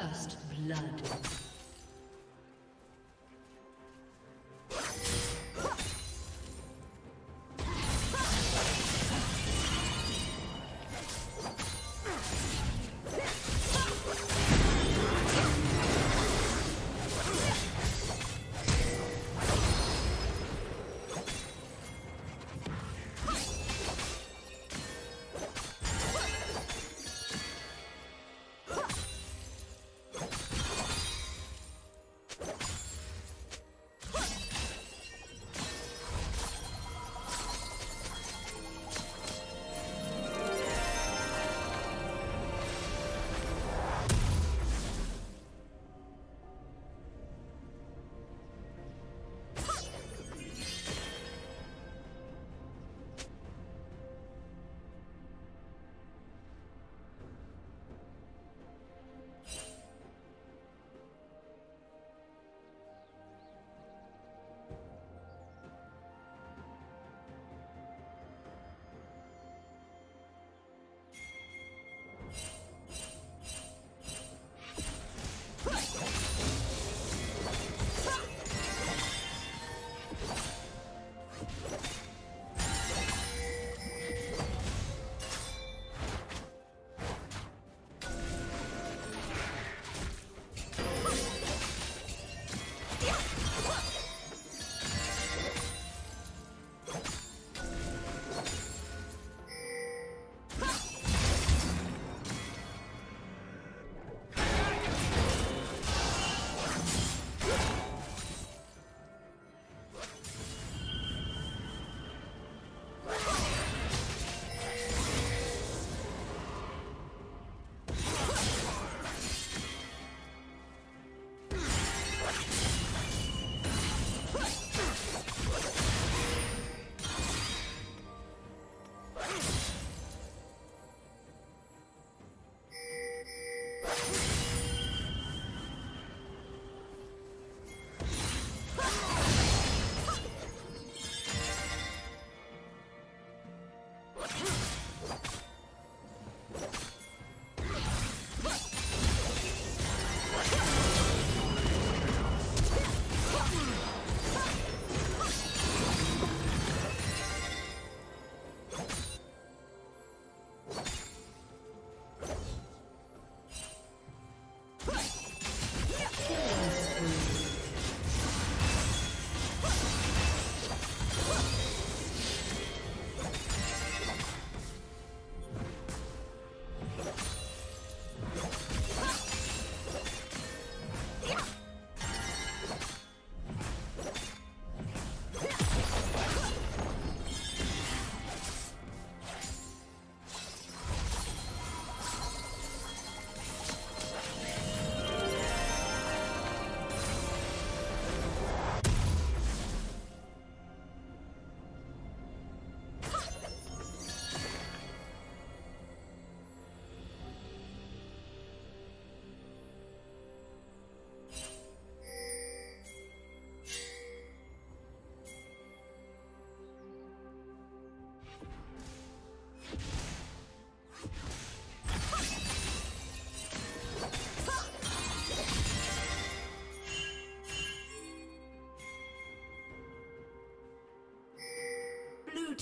First blood.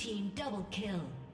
team double kill.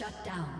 Shut down.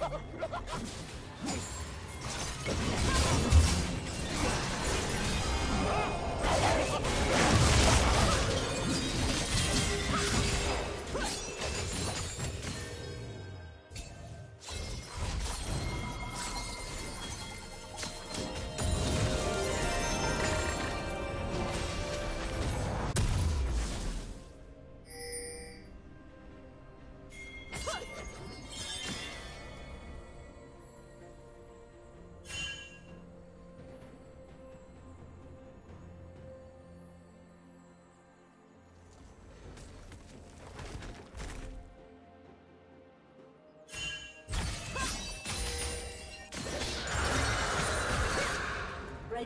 ハハハハ!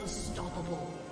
Unstoppable.